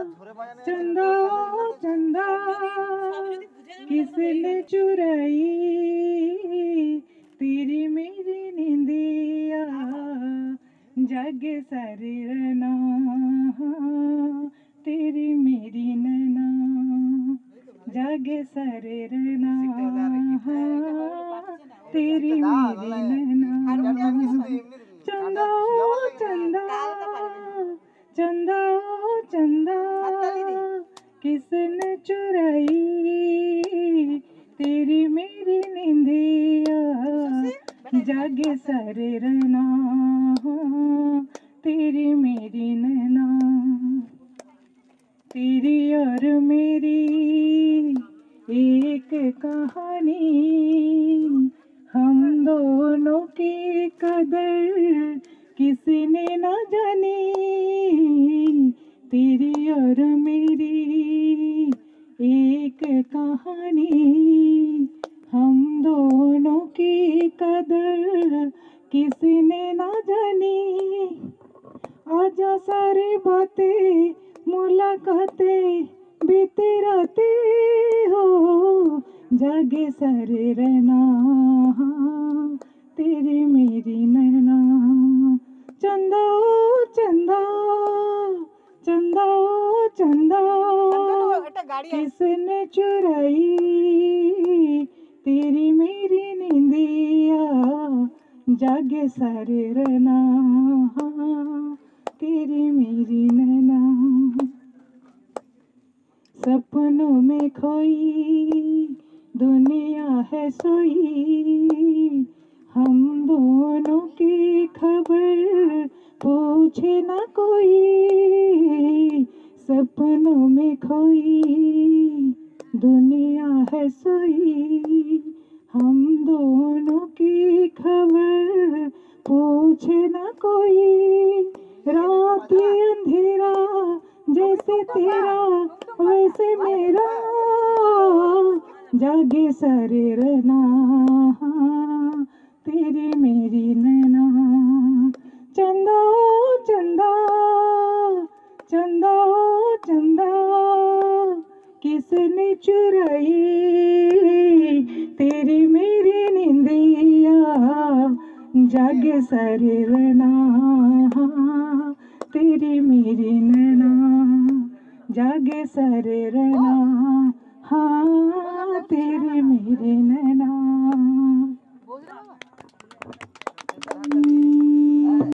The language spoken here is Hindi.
चंदा चंदा किसने चुराई तेरी मेरी निंदिया जग सारे रना तेरी मेरी नैना जग सारे रना तेरी मेरी नैना चंदा ओ चंदा चंदा ओ चंदा जागे सारे रहना, तेरी मेरी नैना, तेरी और मेरी एक कहानी। हम दोनों की कदर किसी ने जानी, तेरी और मेरी एक कहानी। कदर किसी ने न जानी। आजा सारी बातें मुलाकातें बीते रहते हो। जागे सारे रहना तेरी मेरी नैना। चंदा ओ चंदा चंदा ओ चंदा किसने चुराई? तेरी मेरी जागे सारे रहना। तेरी मेरी नैना। सपनों में खोई, दुनिया है सोई। हम दोनों की खबर पूछे ना कोई। सपनों में खोई, दुनिया है सोई। दोनों की खबर पूछे ना कोई। रात अंधेरा, जैसे तेरा, वैसे मेरा। जागे सरे रहना, तेरी मेरी नैना। चंदा ओ चंदा चंदा ओ चंदा, किसने चुराई? जागे सारे रहना तेरी मेरी नैना। जागे सारे रहना हाँ तेरी मेरी